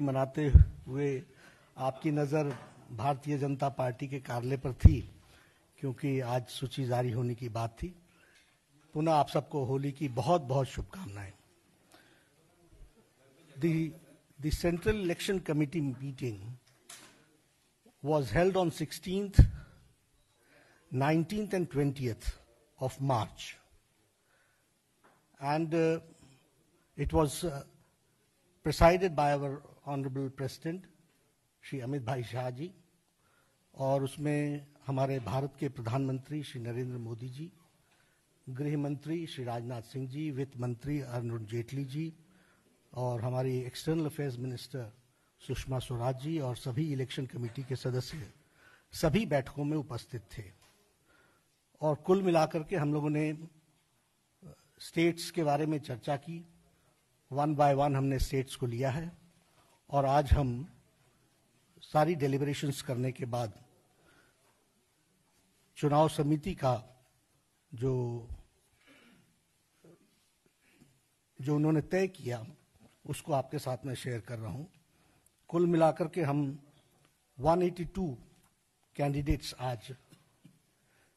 मनाते हुए आपकी नज़र भारतीय जनता पार्टी के कार्यालय पर थी क्योंकि आज सूची जारी होने की बात थी पुनः आप सबको होली की बहुत बहुत शुभकामनाएँ the central election committee meeting on 16th, 19th, and 20th of March. And uh, it was uh, presided by our Honorable president Shri Amit Bhai Shah ji और उसमें हमारे भारत के प्रधानमंत्री श्री नरेंद्र मोदी जी, गृह मंत्री श्री राजनाथ सिंह जी, वित्त मंत्री अरुण जेटली जी और हमारी external affairs minister Sushma Swaraj ji और सभी इलेक्शन कमेटी के सदस्य, सभी बैठकों में उपस्थित थे। और कुल मिलाकर के हम लोगों ने स्टेट्स के बारे में चर्चा की। वन बाय वन हमने स्टेट्स को लिया है। और आज हम सारी डेलिब्रेशंस करने के बाद चुनाव समिति का जो जो उन्होंने तय किया, उसको आपके साथ में शेयर कर रहा हूँ। कुल मिलाकर के हम 182 कैंडिडेट्स आज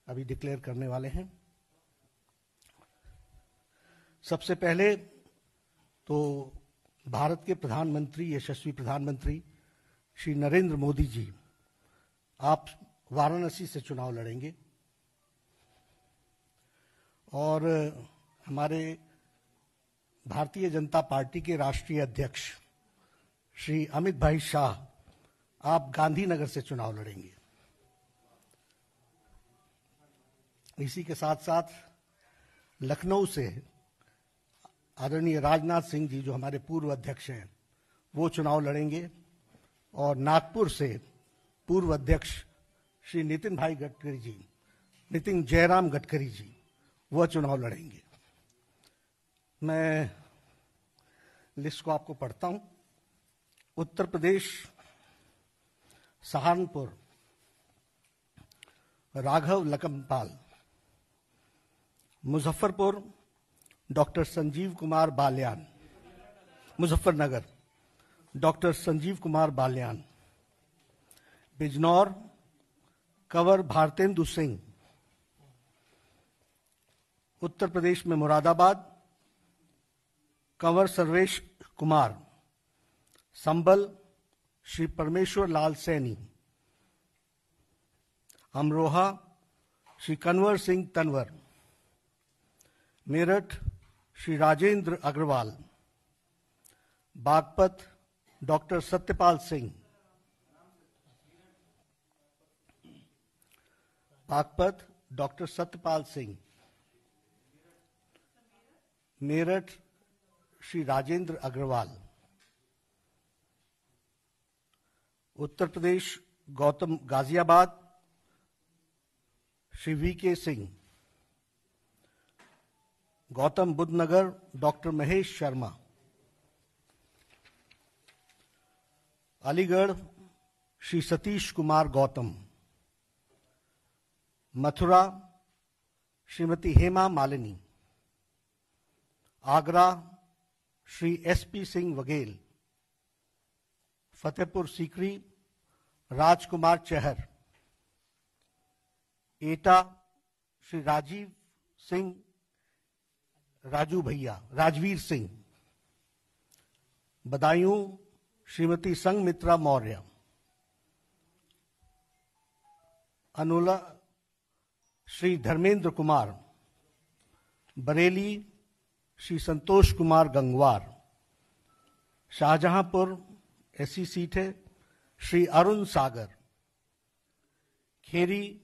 अभी डिक्लेयर करने वाले हैं। सबसे पहले तो भारत के प्रधानमंत्री, यशस्वी प्रधानमंत्री श्री नरेंद्र मोदी जी, आप वाराणसी से चुनाव लड़ेंगे। और हमारे भारतीय जनता पार्टी के राष्ट्रीय अध्यक्ष श्री अमित भाई शाह, आप गांधीनगर से चुनाव लड़ेंगे। इसी के साथ साथ लखनऊ से आदरणीय राजनाथ सिंह जी जो हमारे पूर्व अध्यक्ष हैं, वो चुनाव लड़ेंगे और नागपुर से पूर्व अध्यक्ष श्री नितिन भाई गडकरी जी, नितिन जयराम गडकरी जी, वह चुनाव लड़ेंगे। मैं लिस्ट को आपको पढ़ता हूँ। उत्तर प्रदेश, सहारनपुर, राघव लकमपाल, मुजफ्फरपुर डॉक्टर संजीव कुमार बाल्यान, मुजफ्फरनगर। डॉक्टर संजीव कुमार बाल्यान, बिजनौर, कंवर भारतेंदु सिंह। उत्तर प्रदेश में Moradabad, Kanwar Sarvesh Kumar. Sambhal, Shri Parmeshwar Lal Saini. Amroha, Shri Kanwar Singh Tanwar. Meerut Shri Rajendra Agrawal, Baghpat doctor Satyapal Singh, Baghpat doctor Satyapal Singh, Meerut Shri Rajendra Agrawal, Uttar Pradesh Gautam Ghaziabad Shri V K Singh Gautam Buddh Nagar doctor Mahesh Sharma. Aligarh, Shri Satish Kumar Gautam. Mathura, Shrimati Hema Malini. Agra, Shri SP Singh Baghel. Fatehpur Sikri, Rajkumar Chahar. Etah, Shri Rajeev Singh Raju भैया, राजवीर सिंह। बदायूं, श्रीमती संगमित्रा मौर्य। अनुला, श्री धर्मेंद्र कुमार। बरेली, श्री संतोष कुमार गंगवार। शाहजहांपुर, ऐसी seat है, Shri Arun Sagar. Kheri,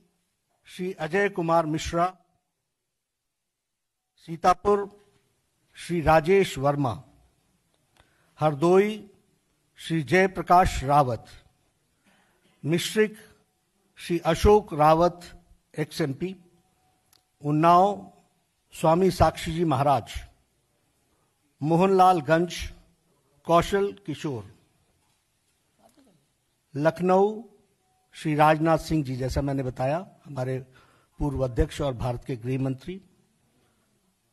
Shri Ajay Kumar Mishra. Sitapur, Shri Rajesh Verma. Hardoi, Shri Jaiprakash Rawat. Misrikh Shri Ashok Rawat ex MP Unnao, Swami Sakshi ji Maharaj. Mohanlal गंज, कौशल किशोर। लखनऊ, श्री राजनाथ सिंह जी, जैसा मैंने बताया, हमारे पूर्व अध्यक्ष और भारत के गृह मंत्री।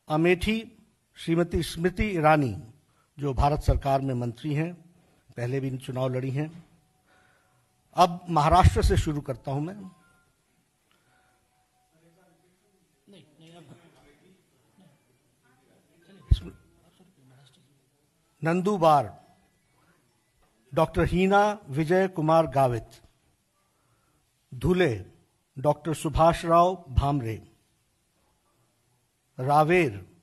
अमेठी श्रीमती स्मृति ईरानी, जो भारत सरकार में मंत्री हैं, पहले भी चुनाव लड़ी हैं। अब महाराष्ट्र से शुरू करता हूँ मैं। Nandurbar doctor Heena Vijay Kumar Gavit, Dhule, doctor Subhash Rao Bhamre. Raver,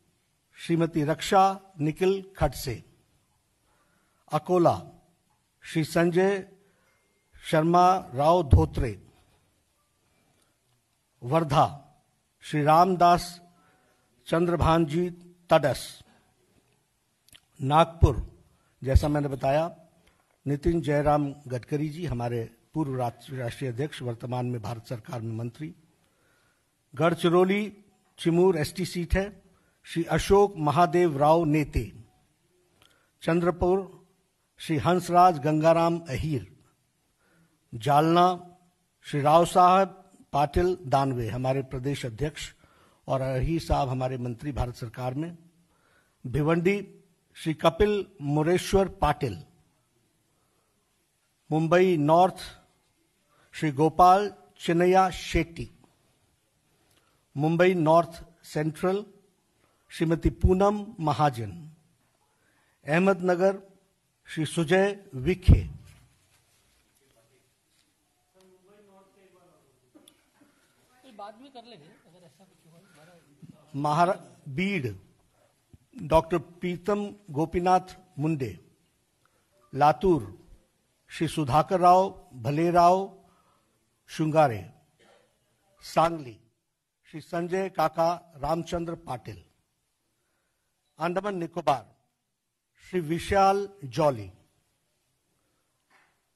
Shrimati Raksha Nikhil Khadse. Akola, Shri Sanjay Sharma Rao Dhotre. Wardha, Shri Ramdas Chandrabhanji Tadas. Nagpur, जैसा मैंने बताया, नितिन जयराम गडकरी जी, हमारे पूर्व राष्ट्रीय अध्यक्ष, वर्तमान में भारत सरकार में मंत्री। गढ़चिरौली चिमूर एसटी सीट है, श्री अशोक महादेव राव नेते। चंद्रपुर, श्री हंसराज गंगाराम अहीर। जालना, श्री राव साहब पाटिल दानवे, हमारे प्रदेश अध्यक्ष और अहीर साहब हमारे मंत्री भारत सरकार में। Bhiwandi, Shri Kapil Moreshwar Patil. Mumbai north, Shri Gopal Chinnaiya Shetty. Mumbai north central, Shrimati Poonam Mahajan, Ahmednagar, Shri Sujay Vikhe. महारा, बीड, डॉक्टर प्रीतम गोपीनाथ मुंडे। लातूर, श्री सुधाकर राव भलेराव शुंगारे। सांगली श्री संजय काका रामचंद्र पाटिल अंडमान निकोबार, श्री विशाल जॉली।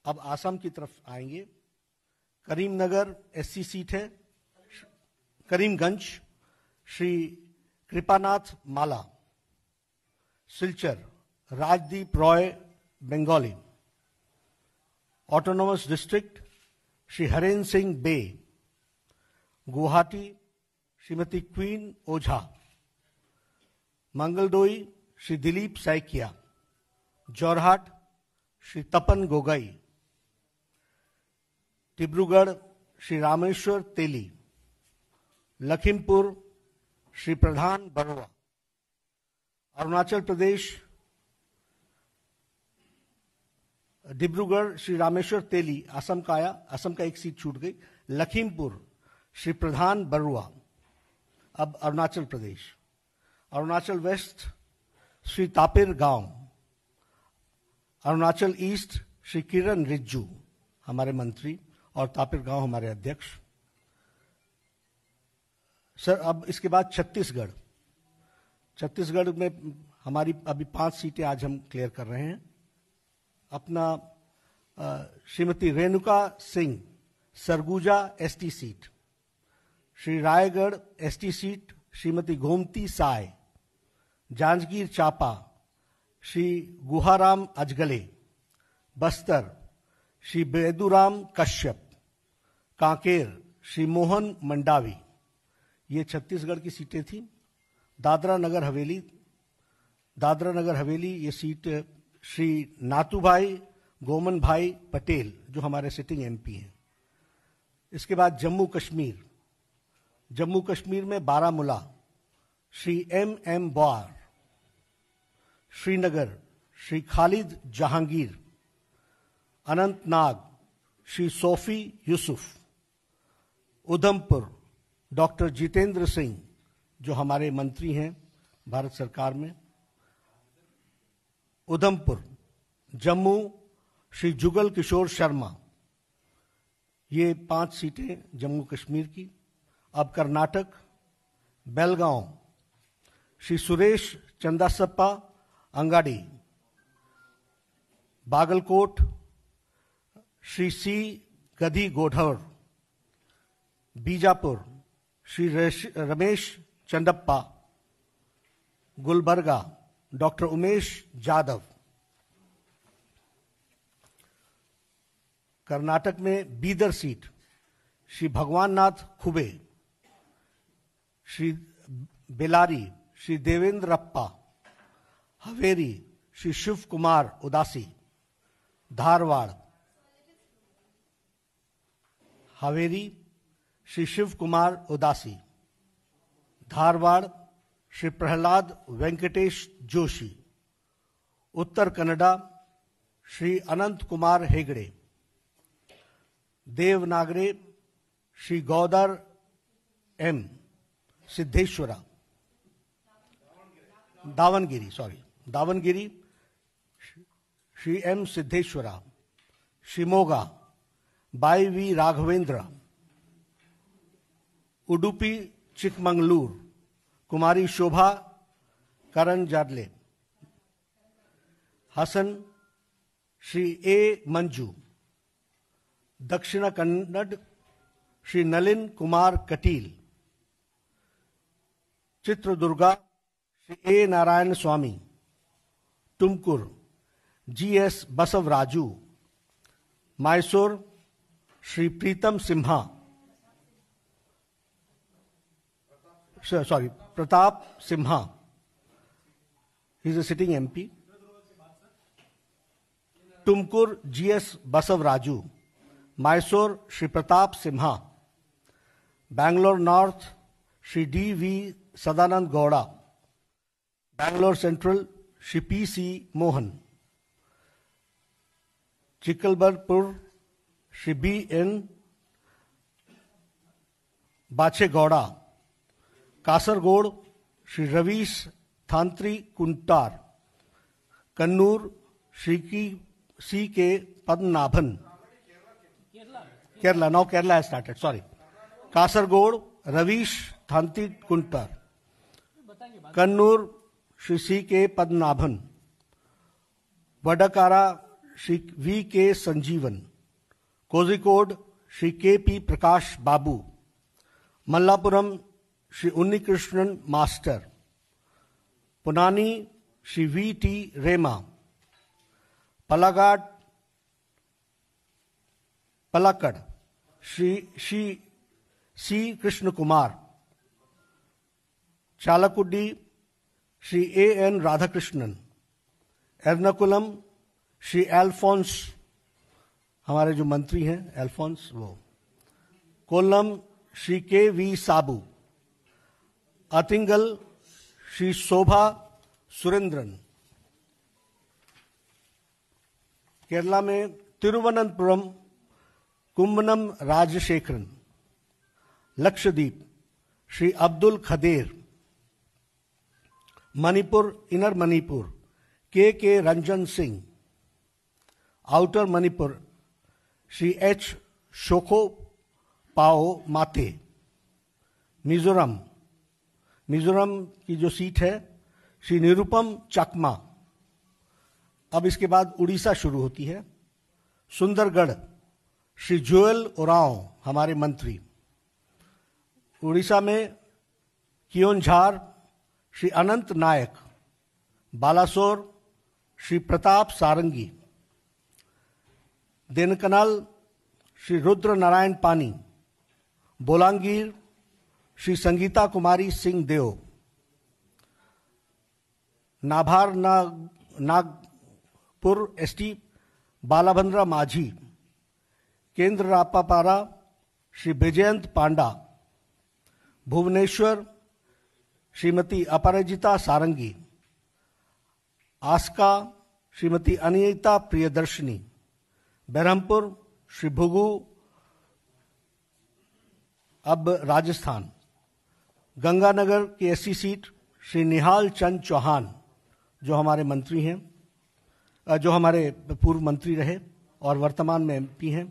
अब आसाम की तरफ़ आएँगे। करीमनगर एससी सीट है। करीमगंज, श्री कृपानाथ माला। सिलचर, राजदीप रॉय, बंगाली। ऑटोनोमस डिस्ट्रिक्ट, श्री हरेन सिंह बे। गुवाहाटी श्रीमती क्वीन ओझा मंगलडोई श्री दिलीप साइकिया जोरहाट श्री तपन गोगई, डिब्रूगढ़ श्री रामेश्वर तेली, लखीमपुर श्री प्रधान बरुआ, अरुणाचल प्रदेश डिब्रूगढ़ श्री रामेश्वर तेली, असम का आया, असम का एक सीट छूट गई, लखीमपुर श्री प्रधान बरुआ अब अरुणाचल प्रदेश, अरुणाचल वेस्ट, श्री तापिर गाँव, अरुणाचल ईस्ट, श्री किरण रिज्जू, हमारे मंत्री और तापिर गाँव हमारे अध्यक्ष। सर, अब इसके बाद छत्तीसगढ़। छत्तीसगढ़ में हमारी अभी पाँच सीटें आज हम क्लियर कर रहे हैं। अपना Shrimati Renuka Singh, Sarguja ST seat. Shri Raigarh ST seat, Shrimati Gomati Sai, Janjgir Champa, Shri Guharam Ajgale, Bastar, Shri Beduram Kashyap, Kanker, Shri Mohan Mandavi. ये छत्तीसगढ़ की सीटें थी। दादरा नगर हवेली, दादरा नगर हवेली, ये सीट श्री नातू भाई गोमन भाई पटेल, जो हमारे सिटिंग एमपी हैं। इसके बाद जम्मू कश्मीर। जम्मू कश्मीर में Baramulla, Shri M M Baur, Srinagar, Shri Khalid Jahangir, Anantnag, Shri Sofi Yousuf, Udhampur, doctor Jitendra Singh, जो हमारे मंत्री हैं भारत सरकार में, उधमपुर, जम्मू, श्री जुगल किशोर शर्मा, ये पाँच सीटें जम्मू कश्मीर की अब कर्नाटक, बेलगांव, श्री सुरेश चंदासप्पा, अंगाडी, बागलकोट, श्री सी गधी गोढ़र बीजापुर, श्री रमेश चंदप्पा, गुलबर्गा, डॉक्टर उमेश जादव कर्नाटक में बीदर सीट, श्री भगवान नाथ खुबे। श्री बेलारी, श्री देवेंद्र अप्पा Haveri, Shri Shiv Kumar Udasi, Dharwad, Haveri, Shri Shiv Kumar Udasi, Dharwad, Shri Pralhad Venkatesh Joshi, Uttara Kannada, Shri Anant Kumar Hegde, Davanagere, Shri Goudar M. Siddeshwara. Davanagere sorry Davanagere, Shri M Siddeshwara, Shimoga, by V Raghavendra, Udupi, Chikmagalur, Kumari Shobha, Karandlaje Hassan, Shri A Manju, Dakshina Kannada, Shri Nalin Kumar Kateel. Chitradurga, Shri A Narayana Swamy, Tumkur, G S Basavaraju, Mysore, Shri Pritam Simha sorry Pratap Simha is a sitting MP. Tumkur, G S Basavaraju, Mysore, Shri Pratap Simha Bangalore north Shri D V Sadananda Gowda, Bangalore central Shri P C Mohan Chikballapur Shri B N Bachegowda Kasaragod, Shri Ravish Tantri Kuntar, Kannur Shri की C K Padmanabhan. Kerala now Kerala started sorry Kasaragod, Ravish Tantri Kuntar. Kannur Shri C K Padmanabhan, Vadakara Shri V के Sanjeevan Kozhikode Shri K P Prakash Babu, Malappuram Shri Unnikrishnan master, Ponnani Shri V T Rema, Palakkad, Palakkad Shri Shri C Krishna Kumar Chalakudy Shri A N Radhakrishnan, Ernakulam, Shri Alphons, हमारे जो मंत्री हैं, एल्फोंस, वो, Kollam, Shri K V Sabu Attingal Shri Shobha Surendran, Kerala में Thiruvananthapuram, Kummanam Rajasekharan, Lakshadweep, Shri Abdul Khader Manipur inner Manipur K K Ranjan Singh outer Manipur Shri H Shokho Pao Mate Mizoram Mizoram की जो seat है श्री निरुपम चकमा अब इसके बाद उड़ीसा शुरू होती है। सुंदरगढ़ श्री जोएल ओराव हमारे मंत्री। उड़ीसा में कियोनझार श्री अनंत नायक, बालासोर, श्री प्रताप सारंगी, देनकनाल, श्री रुद्र नारायण पानी, बोलांगीर, श्री संगीता कुमारी सिंह देव नाभार नाग, नागपुर एसटी, बालाभद्रा माझी, केंद्र रापापारा, श्री विजयंत पांडा, भुवनेश्वर श्रीमती अपराजिता सारंगी, आस्का, श्रीमती अनिता प्रियदर्शनी, बहरमपुर श्री भुगु अब राजस्थान, गंगानगर की एससी सीट श्री निहाल चंद चौहान, जो हमारे मंत्री हैं जो हमारे पूर्व मंत्री रहे और वर्तमान में एमपी हैं,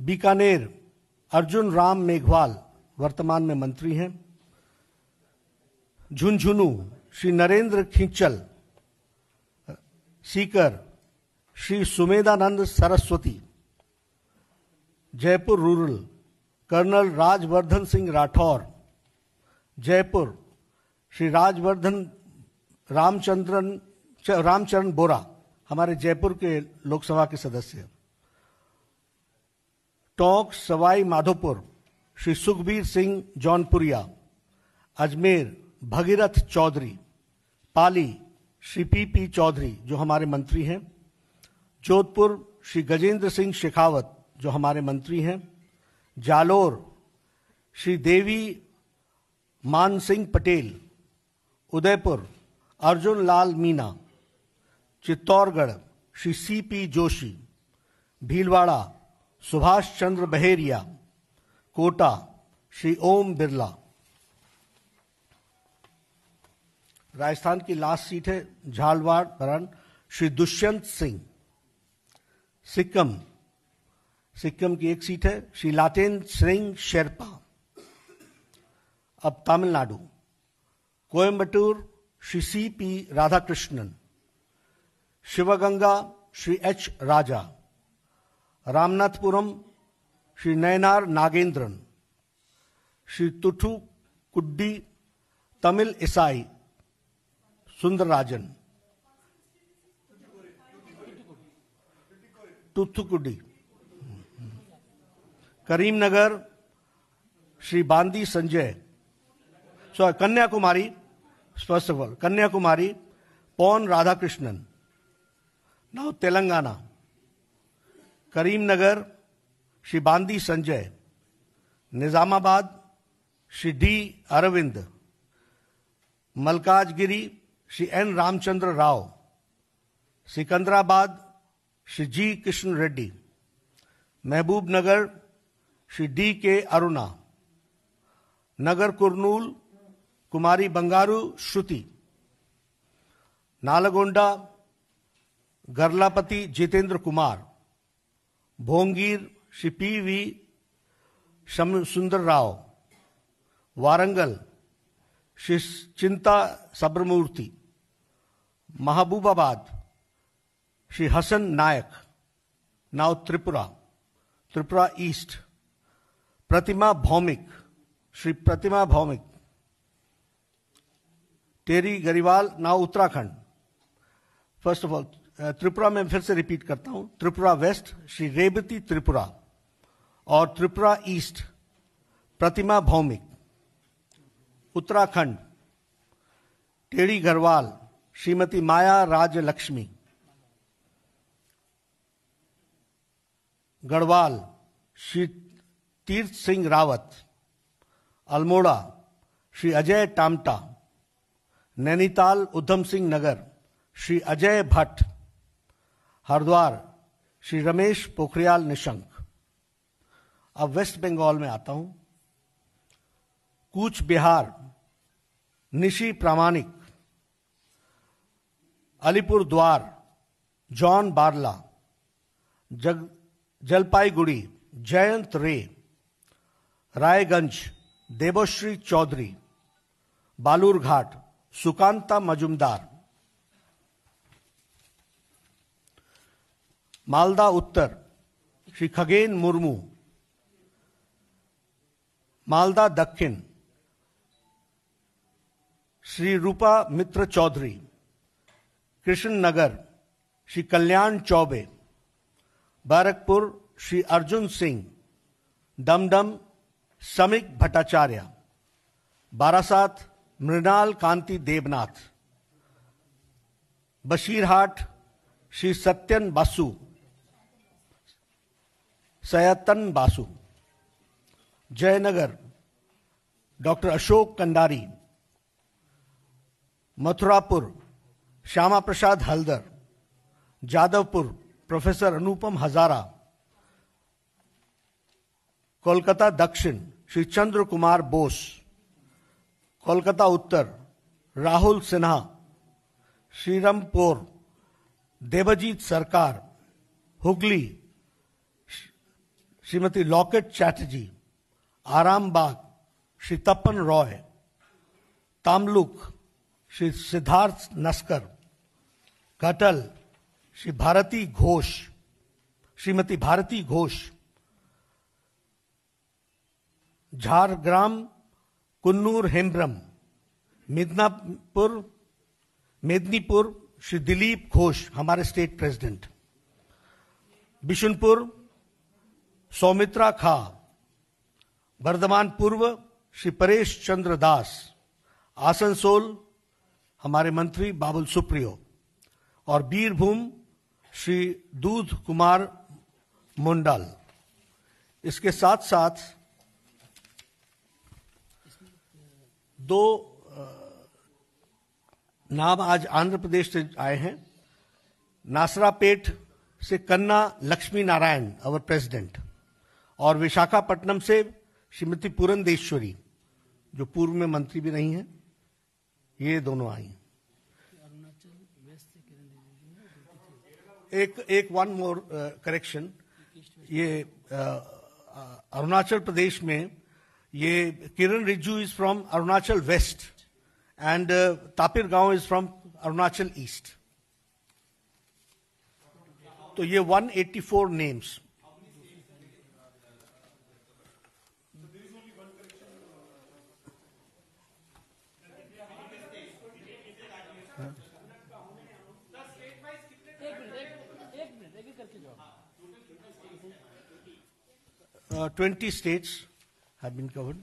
बीकानेर, अर्जुन राम मेघवाल, वर्तमान में मंत्री हैं झुंझुनू, श्री नरेंद्र खिंचल, सीकर, श्री सुमेधानंद सरस्वती, जयपुर रूरल, कर्नल राजवर्धन सिंह राठौर, जयपुर, श्री राजवर्धन रामचंद्रन रामचरण बोरा, हमारे जयपुर के लोकसभा के सदस्य टोंक, सवाई, माधोपुर, श्री सुखबीर सिंह, जौनपुरिया, अजमेर भगीरथ चौधरी, पाली श्री पी पी चौधरी जो हमारे मंत्री हैं, जोधपुर श्री गजेंद्र सिंह शेखावत जो हमारे मंत्री हैं, जालोर श्री देवी मान सिंह पटेल, उदयपुर अर्जुन लाल मीना, चित्तौड़गढ़ श्री सी पी जोशी, भीलवाड़ा सुभाष चंद्र बहेरिया, कोटा श्री ओम बिरला। राजस्थान की लास्ट सीट है झालवाड़ भरण श्री दुष्यंत सिंह, सिक्किम। सिक्किम की एक सीट है श्री लाटेन सिंह शेरपा। अब Tamil Nadu. Coimbatore Shri C P Radhakrishnan. Sivaganga, Shri H Raja. Ramanathapuram, Shri Nainar Nagendran. Shri Thoothukudi Tamilisai. Soundararajan. Thoothukudi. Karimnagar, Shri Bandi Sanjay. Sorry Kanyakumari, first of all, Kanyakumari Pon Radhakrishnan. Now Telangana. Karimnagar, Shri Bandi Sanjay. Nizamabad, Shri D Arvind. Malkajgiri Shri N Ramchander Rao Secunderabad Shri G Krishna Reddy Mahbub Nagar Shri D K Aruna, Nagar Kurnool, Kumari Bangaru, Shruti, Nalgonda, Garlapati Jitendra Kumar, Bhongir, Shri P V Sundar Rao, Warangal, Shri Chinta Sabramurthy Mahabubabad, Shri Hasan Naik, now Tripura Tripura east, Pratima Bhowmik, Shri Pratima Bhowmik, Tehri Garhwal, now Uttarakhand. First of all Tripura में फिर से repeat करता हूँ। Tripura west Shri Rebati Tripura और Tripura east Pratima Bhowmik, Uttarakhand Tehri Garhwal Shrimati Maya Raj Lakshmi Garhwal, Shri Tirath Singh Rawat. Almora, Shri Ajay टामटा। Nainital, Udham Singh Nagar, Shri Ajay Bhatt. Haridwar, Shri Ramesh Pokhriyal Nishank. अब waste Bengal में आता हूँ। कूच बिहार, निशी प्रामाणिक। अलीपुर द्वार जॉन बारला, जग, जलपाईगुड़ी, जयंत रे, रायगंज देवश्री चौधरी, बालूरघाट, सुकांता मजुमदार। मालदा उत्तर, Shri Khagen Murmu. Malda Dakshin, Shri Rupa Mitra Chaudhary. Krishnanagar Shri Kalyan Chaubey, Barrackpore, Shri Arjun Singh, Dumdum, Samik Bhattacharya, Barasat, Mrinal Kanti Debnath, Basirhat, Shri Satyan Basu, Sayantan Basu, Jaynagar, doctor Ashok Kandari, Mathurapur Shyama Prasad Haldar, Jadavpur, professor Anupam Hazra, Kolkata Dakshin, Shri चंद्र कुमार बोस, कोलकाता उत्तर, राहुल सिन्हा, श्रीरमपुर, देवजीत सरकार, हुगली श्रीमती लॉकेट चैटर्जी, आरामबाग, श्री तपन रॉय, तामलुक श्री सिद्धार्थ नस्कर, कटल, श्री भारती घोष, श्रीमती भारती घोष, झारग्राम, कुन्नूर, हेम्ब्रम, मिदनापुर, मेदनीपुर, श्री दिलीप घोष, हमारे स्टेट प्रेसिडेंट, बिशुनपुर, सौमित्रा खा, वर्धमान पूर्व, श्री परेश चंद्र दास, आसनसोल हमारे मंत्री बाबुल सुप्रियो और बीरभूम श्री दूध कुमार मुंडल। इसके साथ साथ दो नाम आज आंध्र प्रदेश से आए हैं। नासरापेट से कन्ना लक्ष्मी नारायण अवर प्रेसिडेंट और विशाखापट्टनम से श्रीमती पूरनदेश्वरी जो पूर्व में मंत्री भी रही हैं। ये दोनों आई। एक एक वन मोर करेक्शन ये अरुणाचल प्रदेश में ये Kiren Rijiju is from Arunachal west and Tapir Gao is from Arunachal east तो ये 184 नेम्स एक मिनट एक एक मिनट एक एक करके जाओ uh, 20 states have been covered.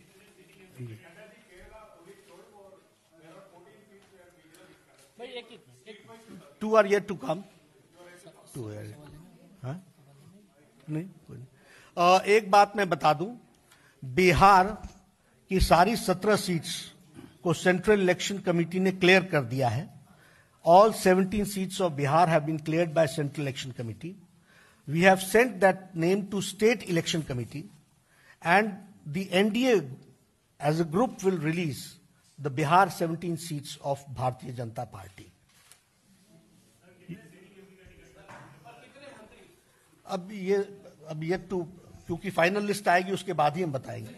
Two are yet to come. Two are yet. हाँ? नहीं uh, एक बात मैं बता दूँ बिहार की सारी सत्रह सीट्स को सेंट्रल इलेक्शन कमेटी ने क्लियर कर दिया है all 17 seats of Bihar have been cleared by central election committee we have sent that name to state election committee and the nda as a group will release the bihar 17 seats of bharatiya janata party अब ये अब ये to क्योंकि final list आएगी उसके बाद ही हम बताएँगे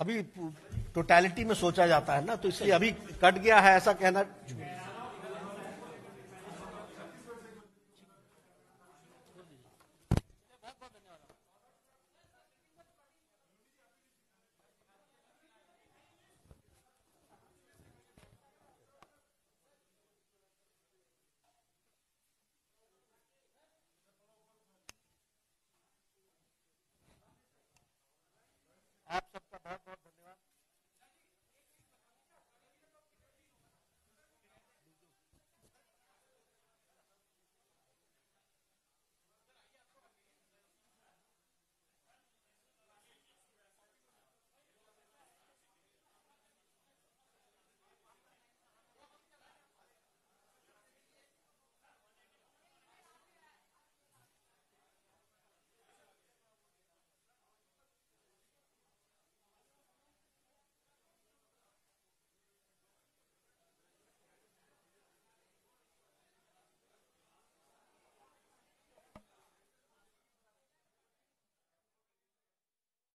अभी टोटलिटी में सोचा जाता है ना तो इसलिए अभी कट गया है ऐसा कहना